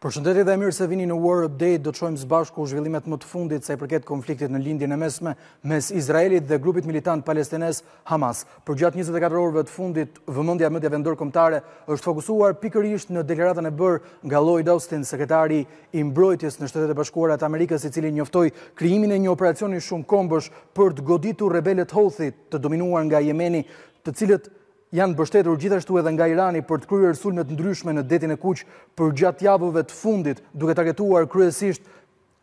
Përshëndetje dhe mirë se vini në War Update, do të shohim së bashku zhvillimet më të fundit sa i përket konfliktit në Lindjen e Mesme mes Izraelit dhe grupit militant palestinez Hamas. Përgjatë 24 orëve të fundit, vëmendja e mediave ndërkombëtare është fokusuar pikërisht në deklaratën e bërë nga Lloyd Austin, sekretari i mbrojtjes në Shtetet e Bashkuara të Amerikës, i cili njoftoi krijimin e një operacioni shumëkombësh për të goditur rebelët Houthi të dominuar nga Jemeni, të cilët janë mbështetur gjithashtu edhe nga Irani për të kryer sulme të ndryshme në Detin e Kuq përgjatë javëve të fundit, duke targetuar kryesisht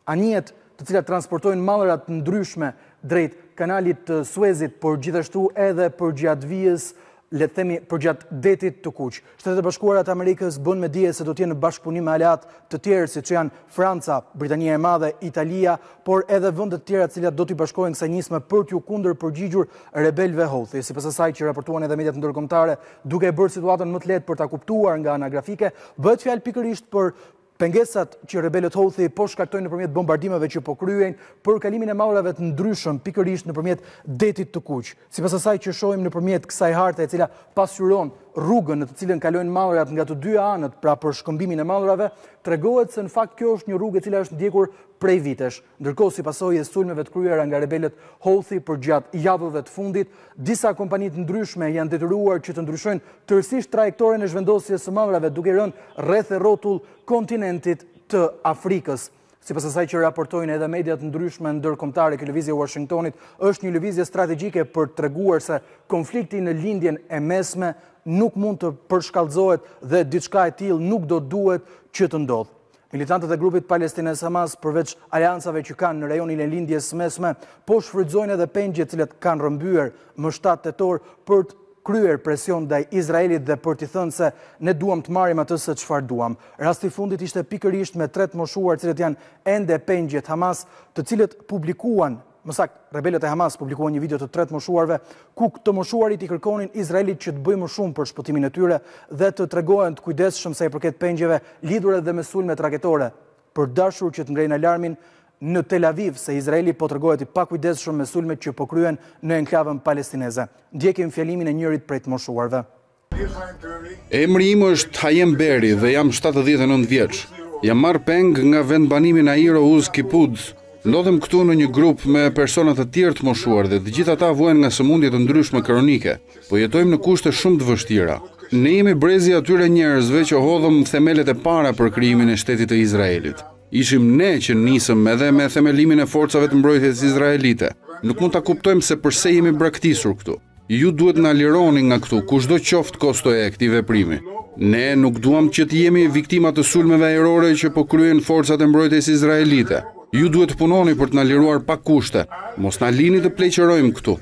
anijet të cilat transportojnë mallra të ndryshme drejt Kanalit të Suezit, por gjithashtu edhe përgjatë vijës, le të themi, përgjatë Detit të Kuq. Shtetet e Bashkuara të Amerikës bënë me dije se do të jenë në bashkëpunim me aleatë të tjerë, siç janë Franca, Britania e Madhe, Italia, por edhe vende të tjera të cilat do t'i bashkohen kësaj nisme për t'iu kundërpërgjigjur rebelëve Houthi, sipas asaj që raportuan edhe mediat ndërkombëtare, duke e bërë situatën më të lehtë për ta kuptuar nga ana grafike, bëhet fjalë pikërisht për pengesat që rebelët Houthi po shkaktojnë nëpërmjet bombardimeve që po kryejnë për kalimin e mallrave të ndryshëm, pikërisht nëpërmjet Detit të Kuq. Sipas asaj që shohim nëpërmjet kësaj harte e cila pasqyron rrugën në të cilën kalojnë mallrat nga të dyja anët, pra për shkëmbimin e mallrave, tregohet se në fakt kjo është një rrugë e cila është ndjekur prej vitesh. Ndërkohë, si pasojë e sulmeve të kryera nga rebelët Houthi përgjatë javëve të fundit, disa kompani të ndryshme janë detyruar që të ndryshojnë tërësisht trajektoren e zhvendosjes së mallrave duke i rënë rreth e rrotull kontinentit të Afrikës. Sipas asaj që raportojnë edhe media të ndryshme ndërkombëtare, kjo lëvizje e Washingtonit është një lëvizje strategjike për të treguar se konflikti në Lindjen e Mesme nuk mund të përshkallëzohet dhe diçka e tillë nuk do duhet që të ndodhë. Militantët e grupit palestinez Hamas, përveç aleancave që kanë në rajonin e Lindjes së Mesme, po shfrytëzojnë edhe pengjet të cilat kanë rrëmbyer më 7 tetor për të kryer presion ndaj Izraelit dhe për t'i thënë se ne duam të marrim atë se çfarë duam. Rasti i fundit ishte pikërisht me tre të moshuar të cilët janë ende pengje të Hamas, të cilët publikuan, më saktë, rebelët e Hamas publikuan një video të tre të moshuarve, ku të moshuarit i kërkonin Izraelit që të bëjë më shumë për shpëtimin e tyre dhe të tregohen të kujdesshëm sa i përket pengjeve lidhur edhe me sulme raketore, për dashur që të ngrejnë alarmin në Tel Aviv se Izraeli po tregohet i pakujdesshëm me sulmet që po kryen në enklavën palestineze. Ndjekim fjalimin e njërit prej të moshuarve. Emri im është Haim Peri dhe jam shtatëdhjetë e nëntë vjeç. Jam marrë peng nga vendbanimi Nir Oz Kibuc. Ndodhem këtu në një grup me persona të tjerë të moshuar dhe të gjithë ata vuajnë nga sëmundje të ndryshme kronike. Po jetojmë në kushte shumë të vështira. Ne jemi brezi i atyre njerëzve që hodhëm themelet e para për krijimin e shtetit të Izraelit. Ishim ne që nisëm edhe me themelimin e forcave të mbrojtjes izraelite. Nuk mund ta kuptojmë se përse jemi braktisur këtu. Ju duhet të na lironi nga këtu, kushdo qoftë kostoja e këtij veprimi. Ne nuk duam që të jemi viktima të sulmeve ajrore që po kryejnë forcat e mbrojtjes izraelite. Ju duhet të punoni për të na liruar pa kushte. Mos na lini të pleqërojmë këtu.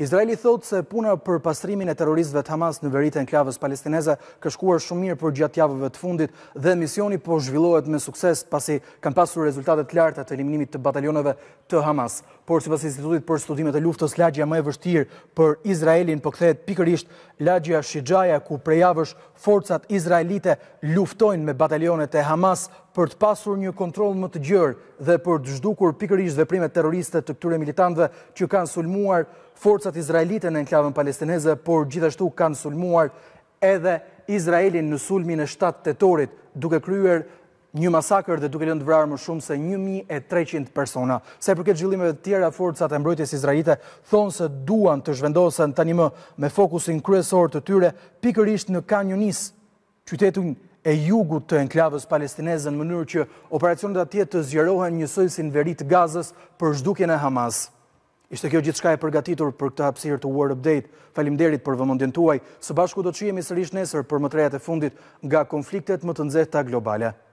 Izraeli thotë se puna për pastrimin e terroristëve të Hamas në veri të enklavës palestineze ka shkuar shumë mirë përgjatë javëve të fundit dhe misioni po zhvillohet me sukses pasi kanë pasur rezultate të larta të eliminimit të batalioneve të Hamas. Por sipas Institutit për Studimet e Luftës, lagja më e vështirë për Izraelin po kthehet pikërisht lagja Shijaja ku prej javësh forcat izraelite luftojnë me batalionet e Hamas për të pasur një kontroll më të gjerë dhe për të zhdukur pikërisht veprimet terroriste të këtyre militantëve që kanë sulmuar forcat izraelite në enklavën palestineze, por gjithashtu kanë sulmuar edhe Izraelin në sulmin e 7 tetorit, duke kryer një masakër dhe duke lënë të vrarë më shumë se 1300 persona. Sa i përket zhvillimeve të tjera, forcat e mbrojtjes izraelite thonë se duan të zhvendosen tani më me fokusin kryesor të tyre pikërisht në Khan Yunis, qytetin e jugut të enklavës palestineze në mënyrë që operacionet atje të zgjerohen njësoj si në veri të Gazës për zhdukjen e Hamas. Ishte kjo gjithçka e përgatitur për këtë hapësirë të War Update. Faleminderit për vëmendjen tuaj. Së bashku do të shihemi sërish nesër për më të rejat e fundit nga konfliktet më të nxehta globale.